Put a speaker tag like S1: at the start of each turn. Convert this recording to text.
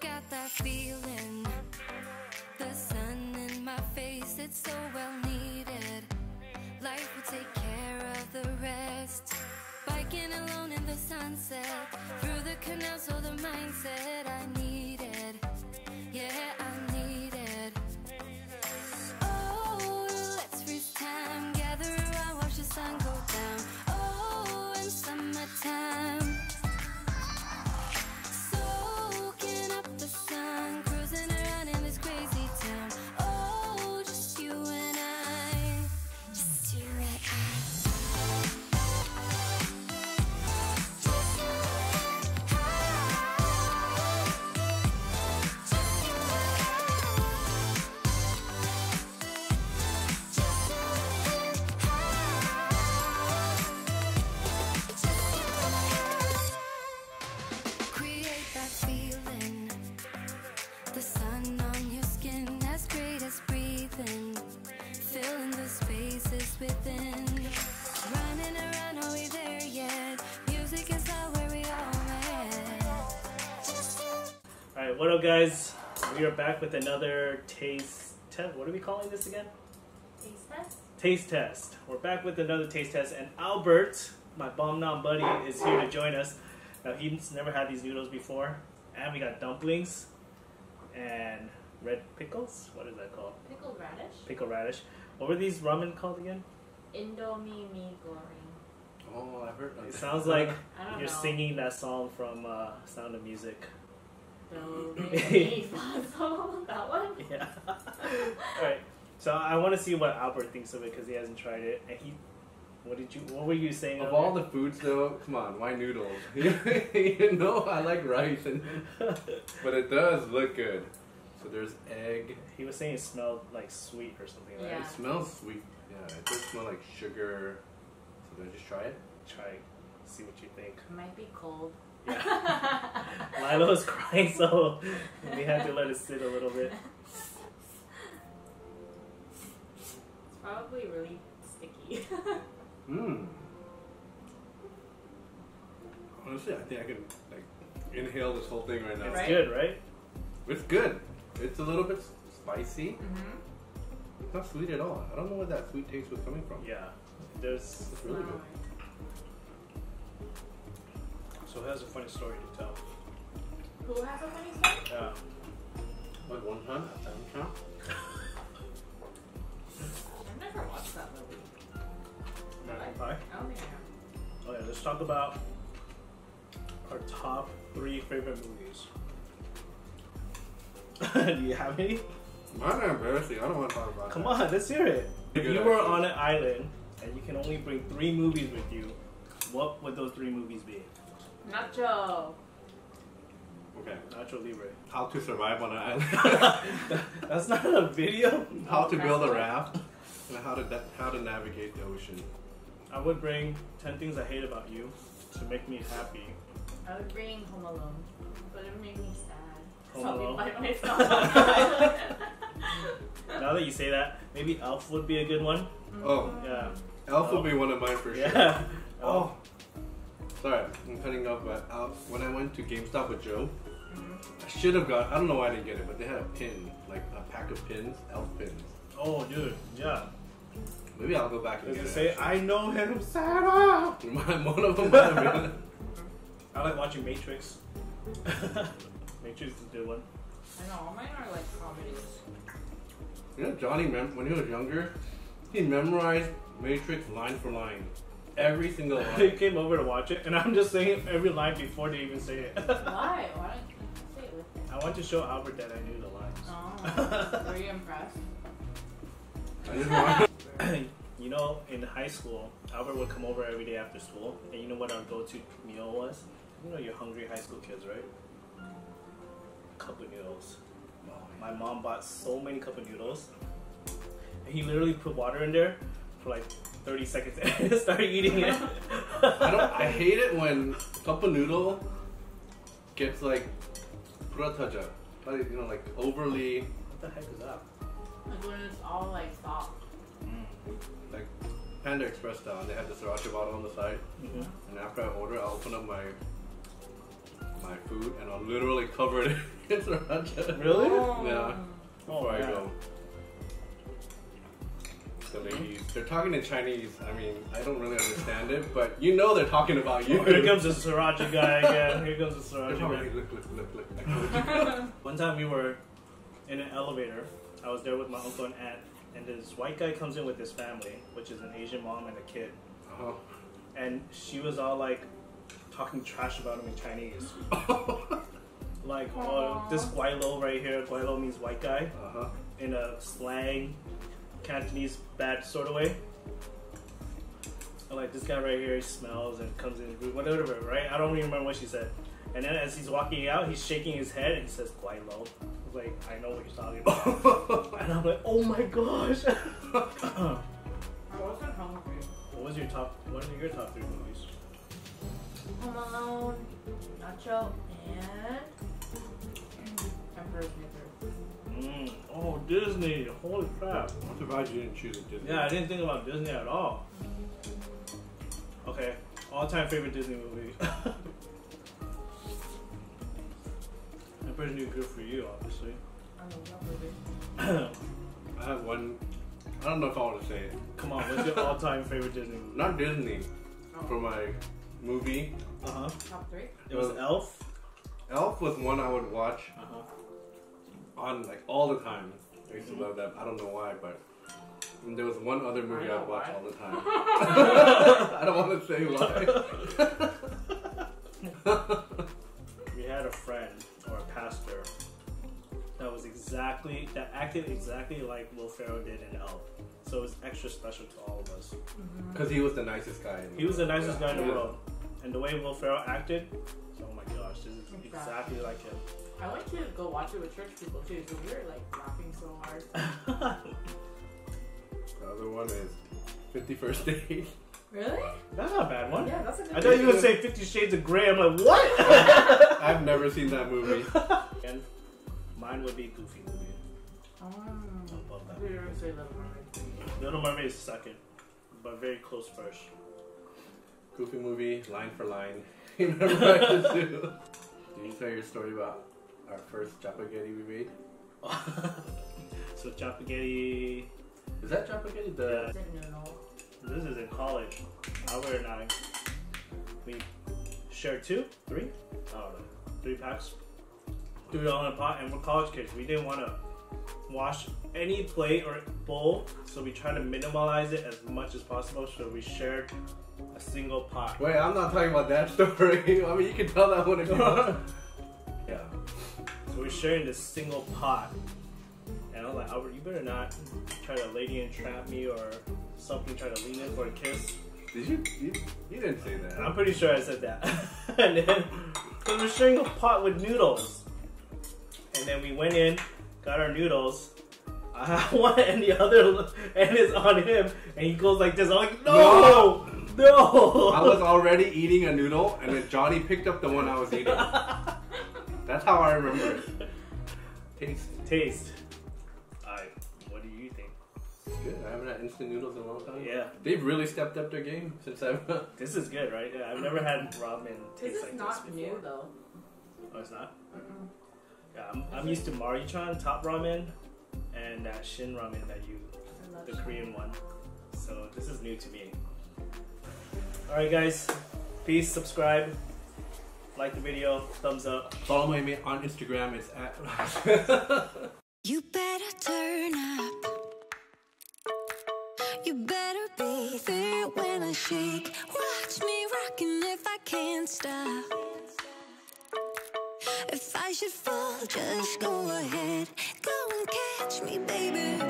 S1: got that feeling. The sun in my face, it's so well needed. Life will take care of the rest. Biking alone in the sunset, through the canals, so the
S2: what up, guys? We are back with another taste test. What are we calling this again?
S3: Taste test?
S2: Taste test. We're back with another taste test, and Albert, my bomb nom buddy, is here to join us. Now he's never had these noodles before, and we got dumplings and red pickles. What is that called?
S3: Pickled radish?
S2: Pickled radish. What were these ramen called again?
S3: Indomie mee goreng.
S4: Oh, I heard
S2: It sounds like you're
S3: know.
S2: singing that song from uh, Sound of Music.
S3: Do, re, mi, fa, sol. That one?
S2: Yeah. All right. So I want to see what Albert thinks of it because he hasn't tried it. And he, what did you? What were you saying?
S4: Of
S2: earlier?
S4: all the foods, though, come on, why noodles? you know, I like rice, and but it does look good. So there's egg.
S2: he was saying it smelled like sweet or something. Right?
S3: Yeah.
S4: It smells sweet. Yeah, it does smell like sugar. So do I just try it?
S2: Try, see what you think.
S3: It might be cold.
S2: Yeah. Lilo's crying, so we had to let it sit a little bit.
S3: It's probably really sticky.
S4: Mmm. Honestly, I think I can like inhale this whole thing right now.
S2: It's
S3: Right?
S2: good, right?
S4: It's good. It's a little bit spicy.
S3: mm-hmm.
S4: It's not sweet at all. I don't know where that sweet taste was coming from.
S2: Yeah. There's.
S4: It's really good.
S2: So it has a funny story to tell.
S3: Who has a funny story?
S2: Yeah.
S4: Like one time at downtown.
S3: I've never watched that movie.
S2: American Pie.
S3: I don't think I have.
S2: Okay, let's talk about our top three favorite movies. Do you have any?
S4: Mine are embarrassing. I don't want to talk about it.
S2: Come
S4: that.
S2: on, let's hear it. If you were on an island and you can only bring three movies with you, what would those three movies be?
S3: Nacho.
S4: Okay.
S2: Nacho Libre.
S4: How to survive on an island.
S2: That's not a video.
S4: how to build a raft. And how to how to navigate the ocean.
S2: I would bring 10 Things I Hate About You to make me happy.
S3: I would bring Home Alone, but it made me sad.
S2: Home Alone.
S3: by myself on the island.
S2: Now that you say that, maybe Elf would be a good one. Mm-hmm.
S4: Oh.
S2: Yeah.
S4: Elf would be one of mine for sure.
S2: Yeah.
S4: Oh. Sorry, I'm cutting off, but uh, when I went to GameStop with Joe, I should have got, I don't know why I didn't get it, but they had a pin, like a pack of pins, elf pins.
S2: Oh, dude. Yeah.
S4: Maybe I'll go back and
S2: Does
S4: get
S2: it
S4: it.
S2: say,
S4: actually.
S2: I know him, Santa?
S4: one of them might have been.
S2: I like watching Matrix. Matrix is a good one.
S3: I know, all mine are like comedies.
S4: You know, Johnny, mem- when he was younger, he memorized Matrix line for line. Every single
S2: he
S4: line.
S2: came over to watch it, and I'm just saying every line before they even say it.
S3: Why? Why don't you say it with him?
S2: I want to show Albert that I knew the lines.
S3: Oh, were you impressed?
S4: I just want-
S2: you know, in high school, Albert would come over every day after school, and you know what our go-to meal was? You know, you're hungry high school kids, right? Cup of noodles. My mom bought so many cup of noodles, and he literally put water in there for like 30 seconds and started eating it.
S4: I don't. I hate it when cup of noodle gets like purataja, like you know, like overly
S2: What the heck is that?
S3: Like when it's all like soft.
S4: like Panda Express style. And they have the sriracha bottle on the side,
S2: Mhm.
S4: and after I order, I'll open up my my food and I'll literally cover it get sriracha.
S2: Really?
S4: Yeah.
S2: Oh,
S4: Before I
S2: man.
S4: go. The ladies, they're talking in Chinese. I mean, I don't really understand it, but you know they're talking about you.
S2: Oh, here comes the sriracha guy again. Here comes the
S4: They're
S2: sriracha
S4: probably,
S2: guy.
S4: look, look, look, look. I told you.
S2: One time we were in an elevator. I was there with my uncle and aunt, and this white guy comes in with his family, which is an Asian mom and a kid.
S4: Uh-huh.
S2: And she was all like talking trash about him in Chinese. Like, oh,
S3: Aw.
S2: this Guaylo right here, Guaylo means white guy,
S4: Uh-huh.
S2: in a slang, Cantonese bad sort of way. Like, this guy right here, he smells and comes in, whatever, right? I don't even remember what she said. And then as he's walking out, he's shaking his head and he says, Guaylo. I was like, I know what you're talking about. and I'm like, oh my gosh.
S3: I wasn't hungry.
S2: what was your top, what are your top three movies?
S3: Home Alone, Nacho, and Emperor's
S2: Mm. Oh, Disney. Holy crap.
S4: I'm surprised you didn't choose a Disney.
S2: Yeah, I didn't think about Disney at all. Okay, all-time favorite Disney movie. I'm pretty New Groove for you, obviously.
S3: I love that movie.
S4: I have one. I don't know if I want to say it.
S2: Come on, what's your all-time favorite Disney movie?
S4: Not Disney. For my movie,
S2: Uh huh.
S3: Top three?
S2: It was Elf.
S4: Elf was one I would watch
S2: Uh huh.
S4: On like all the time. I used to love them. I don't know why, but and there was one other movie
S3: I know
S4: I'd watch
S3: why.
S4: all the time. I don't want to say why.
S2: We had a friend or a pastor that was exactly that acted exactly like Will Ferrell did in Elf. So it was extra special to all of us. Mm-hmm.
S4: Because he was the nicest guy. in
S2: He was the nicest guy in the
S4: Yeah.
S2: world, and the way Will Ferrell acted, oh my gosh, this is exactly like him.
S3: I went to go watch it with church people too, so we were like laughing so hard.
S4: The other one is Fifty First Dates.
S3: Really?
S2: That's not a bad one.
S3: Yeah, that's a good
S2: I thought you were gonna say Fifty Shades of Grey. I'm like, what?
S4: I've never seen that movie.
S2: and mine would be Goofy movie.
S3: Oh.
S2: I love that.
S3: thought you were gonna say Little Mermaid.
S2: Little Mermaid is second, but very close first.
S4: Goofy movie, line for line. You remember what I used to do? Did you tell your story about our first Japaghetti we made?
S2: so Chapaghetti,
S4: Is that Japaghetti? The
S3: Is it noodle?
S2: this is in college. Albert and I, we shared two, three, I don't know, three packs. Threw it all in a pot, and we're college kids. We didn't want to wash any plate or bowl, so we tried to minimize it as much as possible. So we shared a single pot.
S4: Wait, I'm not talking about that story. I mean, you can tell that one if you want.
S2: Yeah. So we're sharing this single pot. And I was like, Albert, you better not try to lady and tramp me or something, try to lean in for a kiss.
S4: Did you, you? You didn't say that.
S2: And I'm pretty sure I said that. and then, because we're sharing a pot with noodles. And then we went in, got our noodles. I have one and the other end is on him. And he goes like this. I'm like, no! No!
S4: I was already eating a noodle, and then Johnny picked up the one I was eating. That's how I remember it. Taste.
S2: Taste. Alright, what do you think?
S4: It's good. I haven't had instant noodles in a long time.
S2: Yeah.
S4: They've really stepped up their game since I've.
S2: This is good, right? Yeah, I've never had ramen taste
S3: is
S2: like
S3: not
S2: this
S3: new
S2: before.
S3: though.
S2: Oh, it's not?
S3: Mm-mm.
S2: Yeah, I'm, I'm used to Maruchan top ramen and that Shin ramen that you,
S3: I love
S2: the
S3: Shin.
S2: Korean one. So this is new to me. Alright, guys. Please subscribe, like the video, thumbs up.
S4: Follow me on Instagram. It's at.
S1: You better turn up. You better be there when I shake. Watch me rocking if I can't stop. If I should fall, just go ahead. Go and catch me, baby,